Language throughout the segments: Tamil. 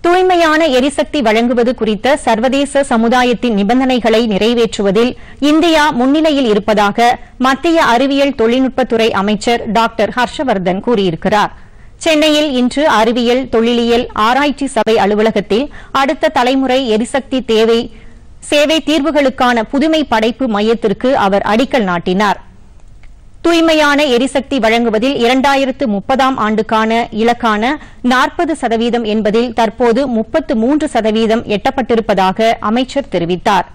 தூய்மையான எரிசக்தி வழங்குவது குறித்த சர்வதேச சமுதாயத்தின் நிபந்தனைகளை நிறைவேற்றுவதில் இந்தியா முன்னிலையில் இருப்பதாக மத்திய அறிவியல் தொழில்நுட்பத்துறை அமைச்சர் டாக்டர் ஹர்ஷவர்தன் கூறியிருக்கிறார். சென்னையில் இன்று அறிவியல் தொழிலியல் ஆராய்ச்சி சபை அலுவலகத்தில் அடுத்த தலைமுறை எரிசக்தி தேவை சேவை தீர்வுகளுக்கான புதுமை படைப்பு மையத்திற்கு அவர் அடிக்கல் நாட்டினார். தூய்மையான எரிசக்தி வழங்குவதில் இரண்டாயிரத்து முப்பதாம் ஆண்டுக்கான இலக்கான நாற்பது சதவீதம் என்பதில் தற்போது முப்பத்து மூன்று சதவீதம் எட்டப்பட்டிருப்பதாக அமைச்சர் தெரிவித்தார்.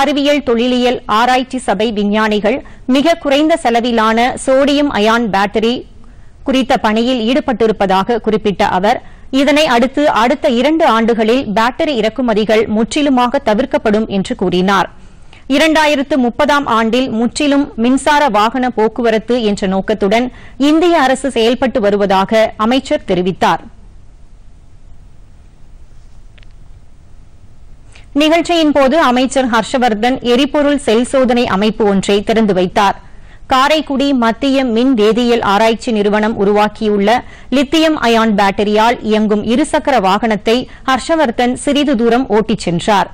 அறிவியல் தொழிலியல் ஆராய்ச்சி சபை விஞ்ஞானிகள் மிக குறைந்த செலவிலான சோடியம் அயான் பேட்டரி குறித்த பணியில் ஈடுபட்டிருப்பதாக குறிப்பிட்ட அவர் இதனை அடுத்து அடுத்த இரண்டு ஆண்டுகளில் பேட்டரி இறக்குமதிகள் முற்றிலுமாக தவிர்க்கப்படும் என்று கூறினார். இரண்டாயிரத்து முப்பதாம் ஆண்டில் முற்றிலும் மின்சார வாகன போக்குவரத்து என்ற நோக்கத்துடன் இந்திய அரசு செயல்பட்டு வருவதாக அமைச்சர் தெரிவித்தார். நிகழ்ச்சியின் போது அமைச்சர் ஹர்ஷவர்தன் எரிபொருள் செல் சோதனை அமைப்பு ஒன்றை திறந்து வைத்தார். காரைக்குடி மத்திய மின் வேதியியல் ஆராய்ச்சி நிறுவனம் உருவாக்கியுள்ள லித்தியம் அயான் பேட்டரியால் இயங்கும் இருசக்கர வாகனத்தை ஹர்ஷவர்தன் சிறிது தூரம் ஓட்டிச் சென்றாா்